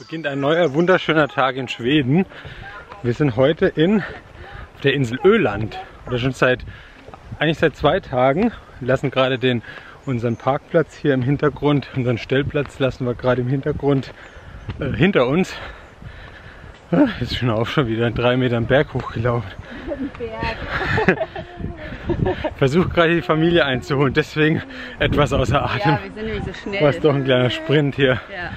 beginnt ein neuer wunderschöner Tag in Schweden. Wir sind heute in auf der Insel Öland oder schon seit eigentlich seit zwei Tagen. Wir lassen gerade den unseren Parkplatz hier im Hintergrund, unseren Stellplatz lassen wir gerade im Hintergrund äh, hinter uns. Ah, Jetzt schon auch schon wieder drei Meter einen Berg hochgelaufen. Versuche gerade die Familie einzuholen, deswegen etwas außer Atem. Ja, wir sind nämlich so schnell. War es doch ein kleiner Sprint hier. Ja.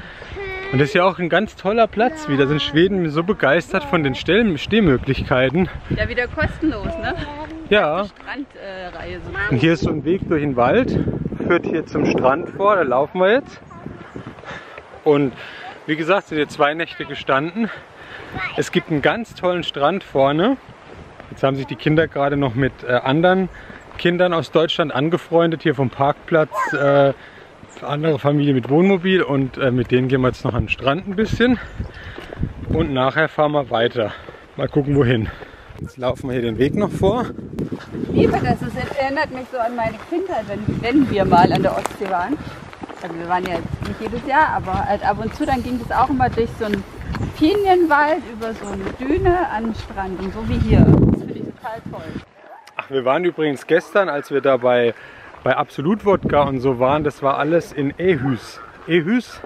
Und das ist ja auch ein ganz toller Platz wieder. Sind Schweden so begeistert von den Stell Stehmöglichkeiten. ja, wieder kostenlos, ne? Ja, Strandreihe äh, und hier ist so ein Weg durch den Wald, führt hier zum Strand vor, da laufen wir jetzt. Und wie gesagt, sind hier zwei Nächte gestanden. Es gibt einen ganz tollen Strand vorne. Jetzt haben sich die Kinder gerade noch mit äh, anderen Kindern aus Deutschland angefreundet, hier vom Parkplatz. Äh, andere Familie mit Wohnmobil und äh, mit denen gehen wir jetzt noch an den Strand ein bisschen. Und nachher fahren wir weiter. Mal gucken wohin. Jetzt laufen wir hier den Weg noch vor. Ich liebe das. Es erinnert mich so an meine Kindheit, wenn, wenn wir mal an der Ostsee waren. Also wir waren ja jetzt nicht jedes Jahr, aber halt ab und zu, dann ging das auch immer durch so einen Pinienwald über so eine Düne an den Strand. Und so wie hier. Das finde ich total toll. Ach, wir waren übrigens gestern, als wir da bei, bei Absolut Wodka und so waren, das war alles in Ehüs. Ehüs,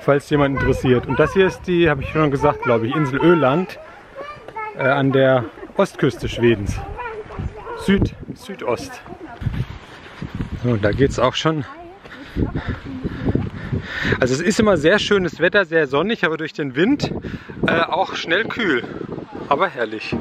falls jemand interessiert. Und das hier ist die, habe ich schon gesagt, glaube ich, Insel Öland äh, an der Ostküste Schwedens. Süd, Südost. So, da geht es auch schon. Also es ist immer sehr schönes Wetter, sehr sonnig, aber durch den Wind äh, auch schnell kühl. Aber herrlich.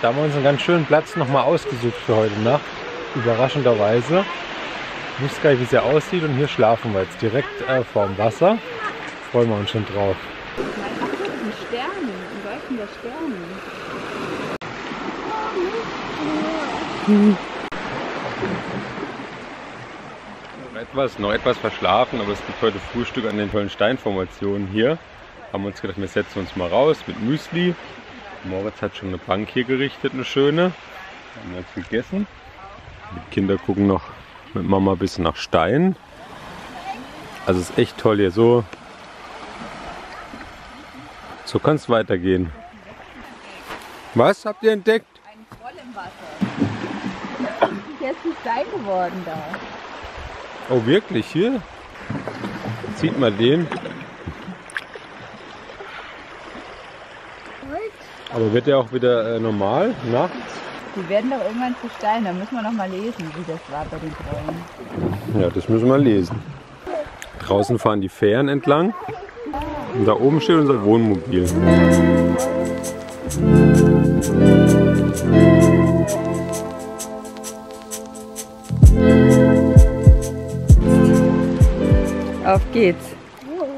Da haben wir uns einen ganz schönen Platz nochmal ausgesucht für heute Nacht. Überraschenderweise. Ich wusste gar nicht, wie es hier aussieht und hier schlafen wir jetzt direkt äh, vorm Wasser. Freuen wir uns schon drauf. Ein Stern, ein leuchtender Stern. Noch etwas, noch etwas verschlafen, aber es gibt heute Frühstück an den tollen Steinformationen hier. Haben uns gedacht, wir setzen uns mal raus mit Müsli. Moritz hat schon eine Bank hier gerichtet, eine schöne. Haben wir jetzt gegessen. Die Kinder gucken noch mit Mama ein bisschen nach Stein. Also es ist echt toll hier. So, so kann es weitergehen. Was habt ihr entdeckt? Ein Troll im Wasser. Hier ist ein Stein geworden da. Oh wirklich, hier? Sieht mal den. Aber wird der auch wieder äh, normal nachts? Die werden doch irgendwann zu Stein. Da müssen wir noch mal lesen, wie das war bei den Trollen. Ja, das müssen wir lesen. Draußen fahren die Fähren entlang. Und da oben steht unser Wohnmobil. Auf geht's.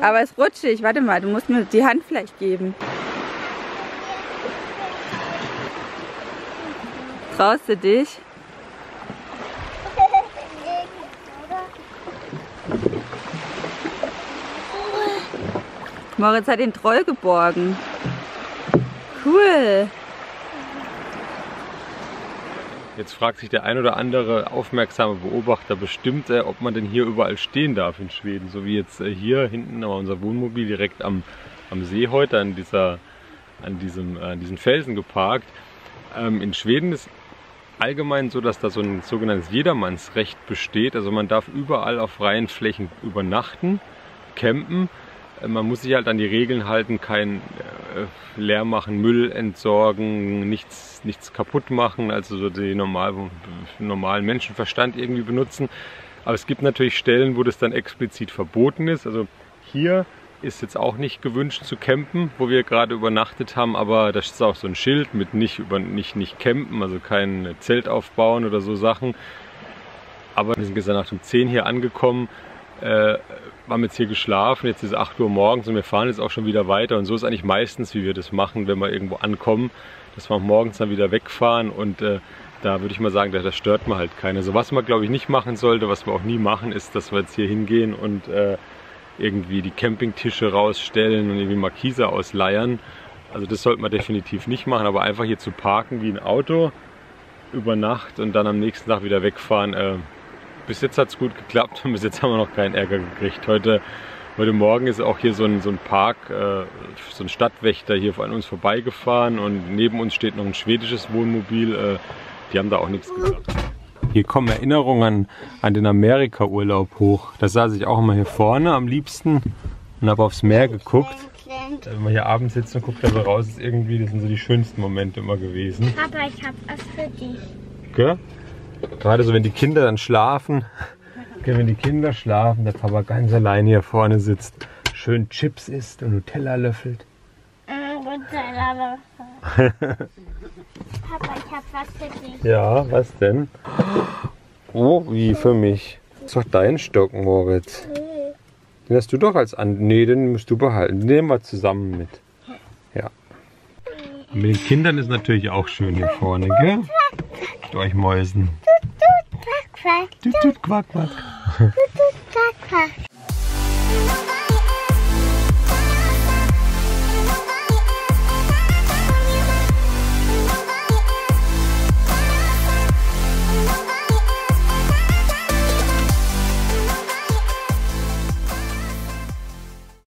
Aber es ist rutschig. Warte mal, du musst mir die Hand vielleicht geben. Traust du dich? Moritz hat den Troll geborgen. Cool. Jetzt fragt sich der ein oder andere aufmerksame Beobachter bestimmt, äh, ob man denn hier überall stehen darf in Schweden. So wie jetzt äh, hier hinten aber unser Wohnmobil direkt am, am See heute an, dieser, an, diesem, äh, an diesen Felsen geparkt. Ähm, in Schweden ist allgemein so, dass da so ein sogenanntes Jedermannsrecht besteht. Also man darf überall auf freien Flächen übernachten, campen. Äh, Man muss sich halt an die Regeln halten, kein äh, leer machen, Müll entsorgen, nichts, nichts kaputt machen, also so den normal, normalen Menschenverstand irgendwie benutzen. Aber es gibt natürlich Stellen, wo das dann explizit verboten ist. Also hier ist jetzt auch nicht gewünscht zu campen, wo wir gerade übernachtet haben, aber da ist auch so ein Schild mit nicht über nicht nicht campen, also kein Zelt aufbauen oder so Sachen. Aber wir sind gestern Nacht um 10 hier angekommen, äh, haben jetzt hier geschlafen, jetzt ist 8 Uhr morgens und wir fahren jetzt auch schon wieder weiter. Und so ist eigentlich meistens, wie wir das machen, wenn wir irgendwo ankommen, dass wir morgens dann wieder wegfahren und äh, da würde ich mal sagen, da, da stört man halt keine. So was man glaube ich nicht machen sollte, was wir auch nie machen, ist, dass wir jetzt hier hingehen und äh, irgendwie die Campingtische rausstellen und irgendwie Markise ausleiern. Also das sollte man definitiv nicht machen, aber einfach hier zu parken wie ein Auto über Nacht und dann am nächsten Tag wieder wegfahren. Äh, bis jetzt hat es gut geklappt und bis jetzt haben wir noch keinen Ärger gekriegt. Heute, heute Morgen ist auch hier so ein, so ein Park, äh, so ein Stadtwächter hier an uns vorbeigefahren und neben uns steht noch ein schwedisches Wohnmobil. Äh, die haben da auch nichts gesagt. Hier kommen Erinnerungen an, den Amerika-Urlaub hoch. Da saß ich auch immer hier vorne am liebsten und habe aufs Meer geguckt. Wenn man hier abends sitzt und guckt da so raus, ist irgendwie, das sind so die schönsten Momente immer gewesen. Papa, ich hab was für dich. Gell? Gerade so, wenn die Kinder dann schlafen, gell, wenn die Kinder schlafen, der Papa ganz allein hier vorne sitzt, schön Chips isst und Nutella löffelt. Mm, gut, Papa, ich hab was für dich. Ja, was denn? Oh, wie für mich. Das ist doch dein Stock, Moritz. Den hast du doch als an. Nee, den musst du behalten. Den nehmen wir zusammen mit. Ja. Und mit den Kindern ist natürlich auch schön hier vorne, gell? Mit euch Mäusen. Quack, quack, Tut, tut, quack, quack. quack, quack.